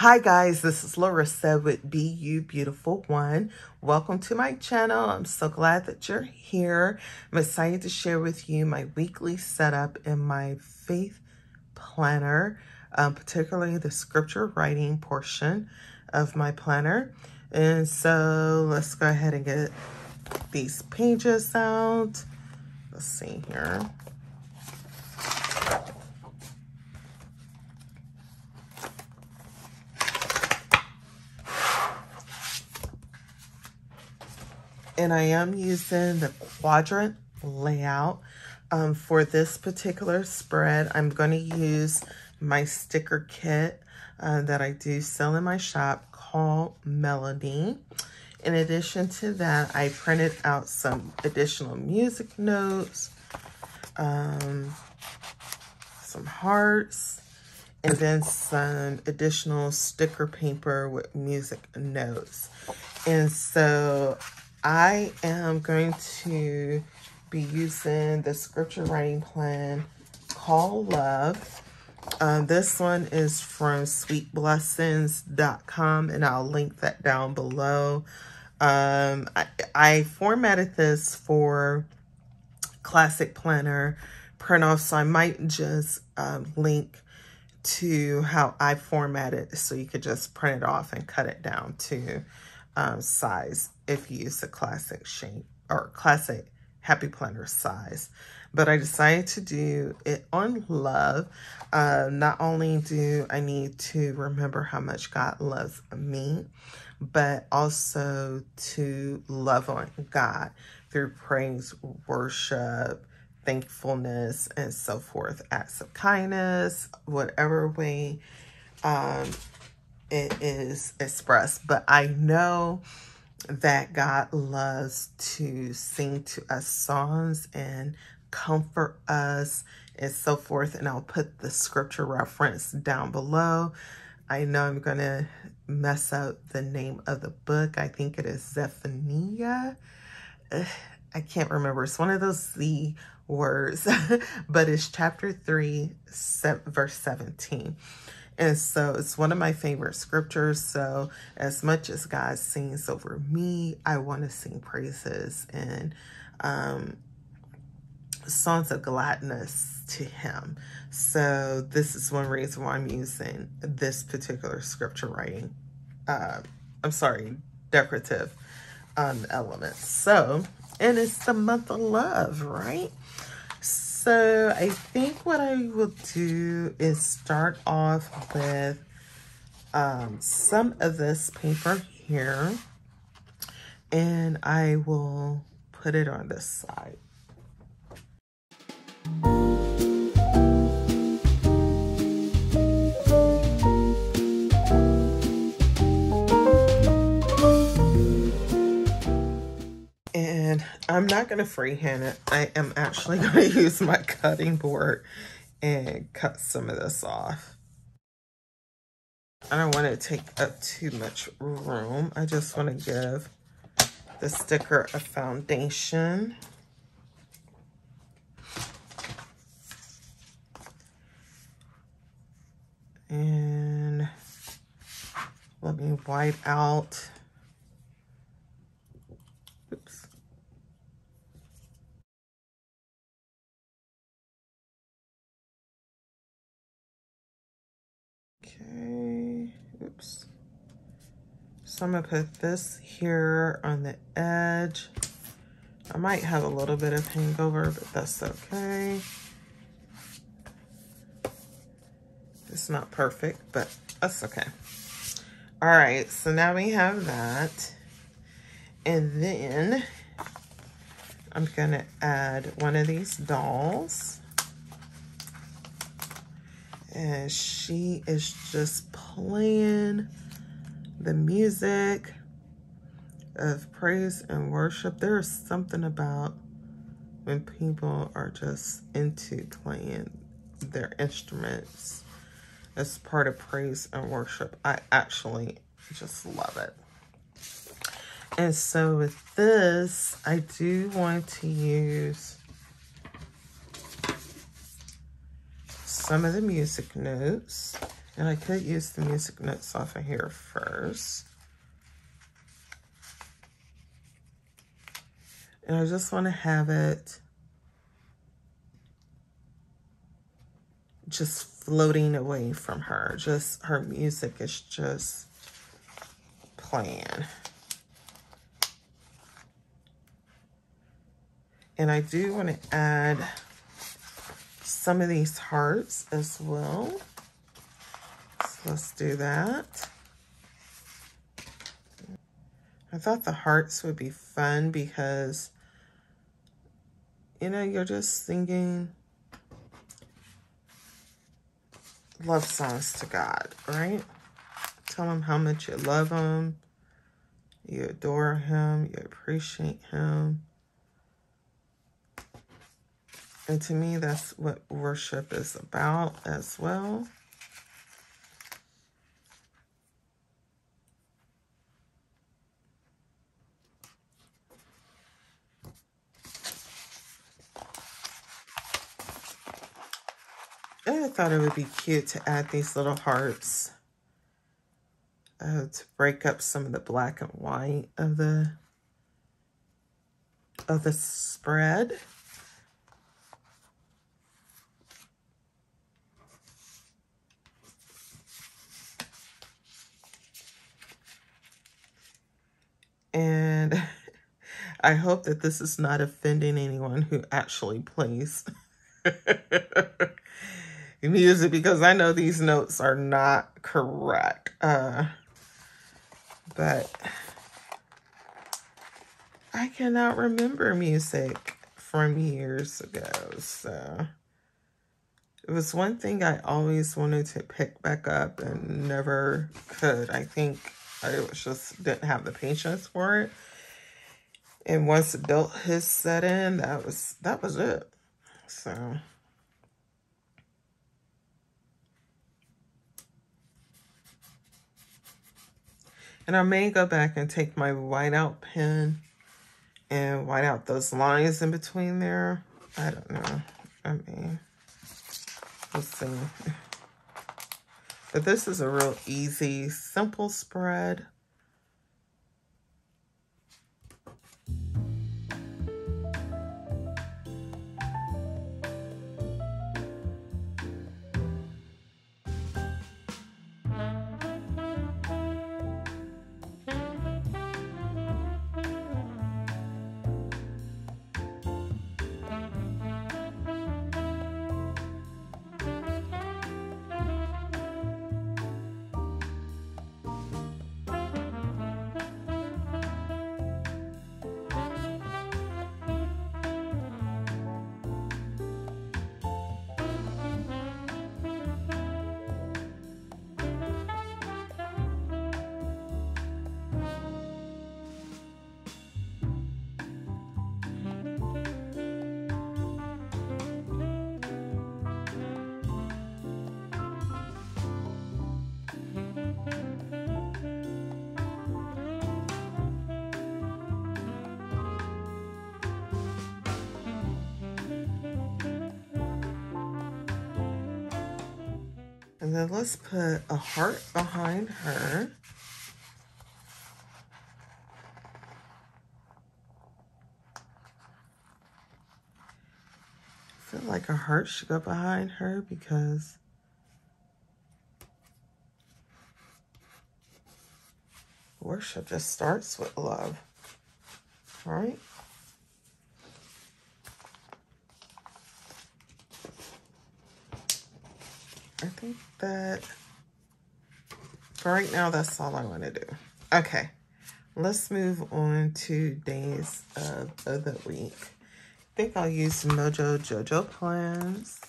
Hi guys, this is Larissa with Be You Beautiful One. Welcome to my channel. I'm so glad that you're here. I'm excited to share with you my weekly setup in my faith planner, um, particularly the scripture writing portion of my planner. And so let's go ahead and get these pages out. Let's see here. And I am using the quadrant layout um, for this particular spread. I'm going to use my sticker kit uh, that I do sell in my shop called Melody. In addition to that, I printed out some additional music notes, um, some hearts, and then some additional sticker paper with music notes. And so I am going to be using the scripture writing plan called Love. Um, this one is from sweetblessings.com and I'll link that down below. Um, I, I formatted this for classic planner print off, so I might just um, link to how I formatted so you could just print it off and cut it down to um, size if you use a classic shape or classic happy planner size. But I decided to do it on love. Uh, not only do I need to remember how much God loves me, but also to love on God through praise, worship, thankfulness, and so forth. Acts of kindness, whatever way um, it is expressed. But I know that God loves to sing to us songs and comfort us and so forth. And I'll put the scripture reference down below. I know I'm going to mess up the name of the book. I think it is Zephaniah. I can't remember. It's one of those Z words, but it's chapter 3, verse 17. And so it's one of my favorite scriptures. So as much as God sings over me, I want to sing praises and um, songs of gladness to him. So this is one reason why I'm using this particular scripture writing. Uh, I'm sorry, decorative um, elements. So, and it's the month of love, right? So I think what I will do is start off with um, some of this paper here. And I will put it on this side. I'm not going to freehand it. I am actually going to use my cutting board and cut some of this off. I don't want to take up too much room. I just want to give the sticker a foundation. And let me white out Okay, oops. So I'm gonna put this here on the edge. I might have a little bit of hangover, but that's okay. It's not perfect, but that's okay. All right, so now we have that. And then I'm gonna add one of these dolls and she is just playing the music of praise and worship. There is something about when people are just into playing their instruments as part of praise and worship. I actually just love it. And so with this, I do want to use some of the music notes. And I could use the music notes off of here first. And I just want to have it just floating away from her. Just her music is just playing. And I do want to add some of these hearts as well. So let's do that. I thought the hearts would be fun because, you know, you're just singing love songs to God, right? Tell him how much you love him, you adore him, you appreciate him. And to me, that's what worship is about as well. And I thought it would be cute to add these little hearts uh, to break up some of the black and white of the of the spread. And I hope that this is not offending anyone who actually plays music because I know these notes are not correct. Uh, but I cannot remember music from years ago. So it was one thing I always wanted to pick back up and never could. I think I just didn't have the patience for it. And once adulthood set in, that was that was it. So And I may go back and take my whiteout pen and white out those lines in between there. I don't know. I mean, we'll see. But this is a real easy, simple spread. Then let's put a heart behind her. I feel like a heart should go behind her because worship just starts with love, right? Think that for right now, that's all I want to do. Okay, let's move on to days of, of the week. I think I'll use Mojo Jojo plans.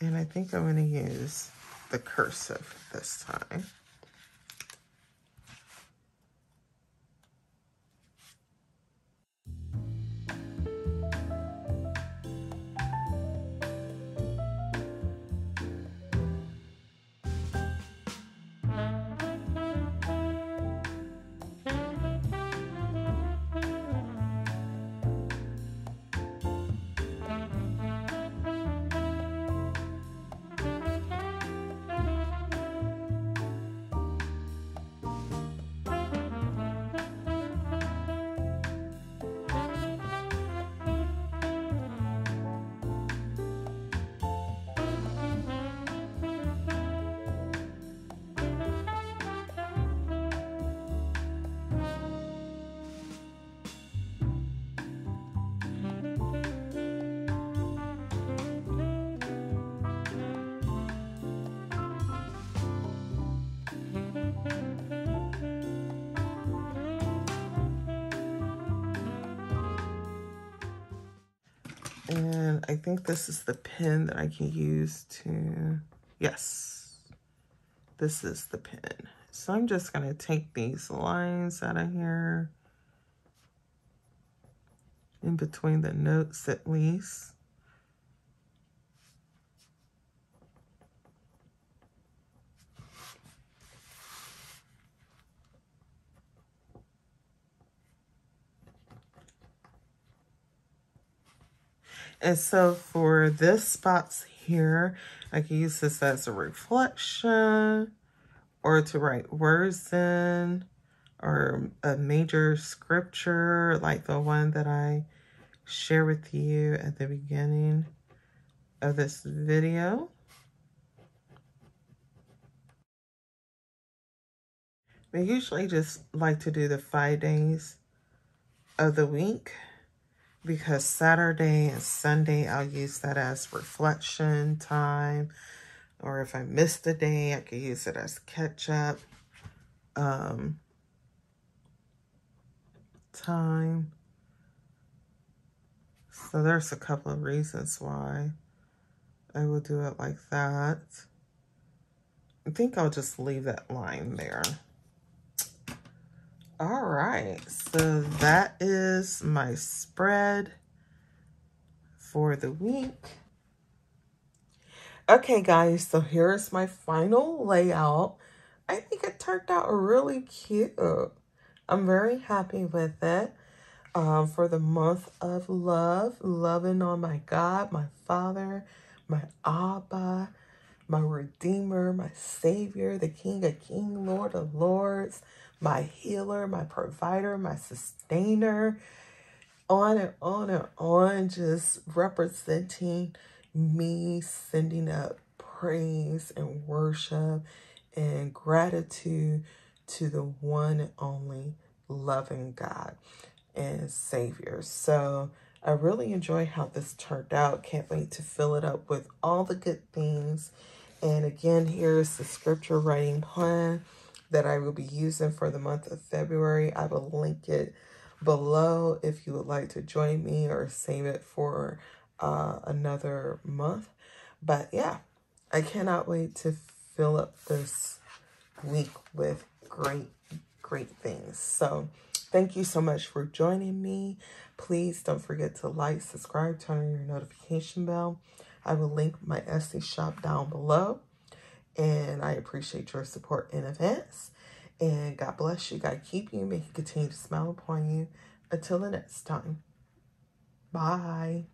And I think I'm going to use the cursive this time. And I think this is the pen that I can use to, yes, this is the pen. So I'm just to take these lines out of here, in between the notes at least. And so for this spots here, I can use this as a reflection or to write words in or a major scripture like the one that I share with you at the beginning of this video. I usually just like to do the five days of the week because Saturday and Sunday, I'll use that as reflection time. Or if I missed a day, I could use it as catch up um, time. So there's a couple of reasons why I will do it like that. I think I'll just leave that line there. All right, so that is my spread for the week. Okay, guys, so here's my final layout. I think it turned out really cute. I'm very happy with it. Um, for the month of love, loving on my God, my Father, my Abba, my Redeemer, my Savior, the King of Kings, Lord of Lords, my healer, my provider, my sustainer, on and on and on, just representing me sending up praise and worship and gratitude to the one and only loving God and Savior. So I really enjoy how this turned out. Can't wait to fill it up with all the good things. And again, here's the scripture writing plan that I will be using for the month of February. I will link it below if you would like to join me or save it for uh, another month. But yeah, I cannot wait to fill up this week with great, great things. So thank you so much for joining me. Please don't forget to like, subscribe, turn on your notification bell. I will link my Etsy shop down below. And I appreciate your support in advance. And God bless you. God keep you. May He continue to smile upon you. Until the next time. Bye.